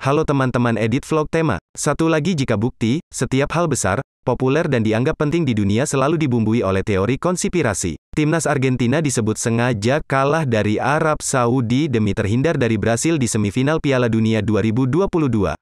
Halo teman-teman edit vlog tema. Satu lagi jika bukti, setiap hal besar, populer dan dianggap penting di dunia selalu dibumbui oleh teori konspirasi. Timnas Argentina disebut sengaja kalah dari Arab Saudi demi terhindar dari Brasil di semifinal Piala Dunia 2022.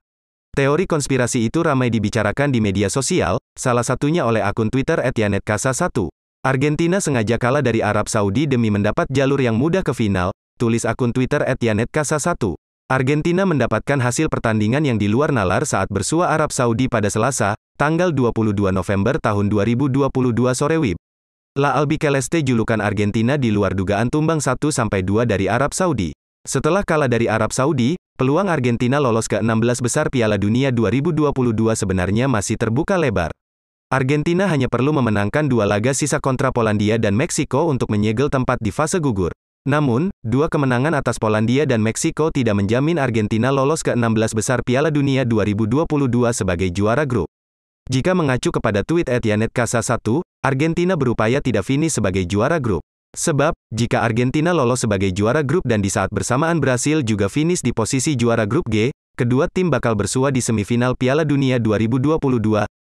Teori konspirasi itu ramai dibicarakan di media sosial, salah satunya oleh akun Twitter @yanetkasa1. Argentina sengaja kalah dari Arab Saudi demi mendapat jalur yang mudah ke final, tulis akun Twitter @yanetkasa1. Argentina mendapatkan hasil pertandingan yang di luar nalar saat bersua Arab Saudi pada Selasa, tanggal 22 November tahun 2022 sore WIB. La Albiceleste julukan Argentina di luar dugaan tumbang 1-2 dari Arab Saudi. Setelah kalah dari Arab Saudi, peluang Argentina lolos ke 16 besar Piala Dunia 2022 sebenarnya masih terbuka lebar. Argentina hanya perlu memenangkan dua laga sisa kontra Polandia dan Meksiko untuk menyegel tempat di fase gugur. Namun, dua kemenangan atas Polandia dan Meksiko tidak menjamin Argentina lolos ke 16 besar Piala Dunia 2022 sebagai juara grup. Jika mengacu kepada tweet Etianet Kasa 1, Argentina berupaya tidak finish sebagai juara grup. Sebab, jika Argentina lolos sebagai juara grup dan di saat bersamaan Brasil juga finish di posisi juara grup G, kedua tim bakal bersua di semifinal Piala Dunia 2022,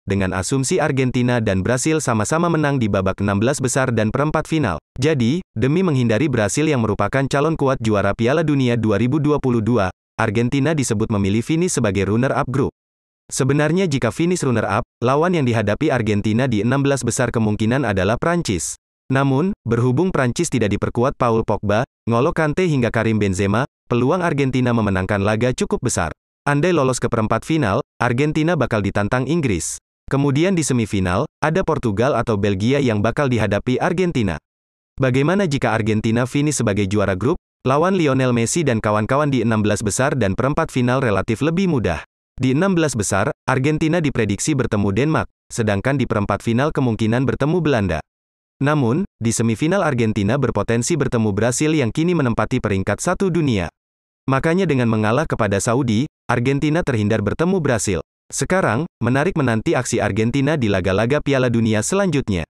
dengan asumsi Argentina dan Brasil sama-sama menang di babak 16 besar dan perempat final. Jadi, demi menghindari Brasil yang merupakan calon kuat juara Piala Dunia 2022, Argentina disebut memilih finish sebagai runner-up grup. Sebenarnya jika finish runner-up, lawan yang dihadapi Argentina di 16 besar kemungkinan adalah Prancis. Namun, berhubung Prancis tidak diperkuat Paul Pogba, Ngolo Kante hingga Karim Benzema, peluang Argentina memenangkan laga cukup besar. Andai lolos ke perempat final, Argentina bakal ditantang Inggris. Kemudian di semifinal, ada Portugal atau Belgia yang bakal dihadapi Argentina. Bagaimana jika Argentina finish sebagai juara grup? Lawan Lionel Messi dan kawan-kawan di 16 besar dan perempat final relatif lebih mudah. Di 16 besar, Argentina diprediksi bertemu Denmark, sedangkan di perempat final kemungkinan bertemu Belanda. Namun, di semifinal Argentina berpotensi bertemu Brasil yang kini menempati peringkat satu dunia. Makanya dengan mengalah kepada Saudi, Argentina terhindar bertemu Brasil. Sekarang, menarik menanti aksi Argentina di laga-laga Piala Dunia selanjutnya.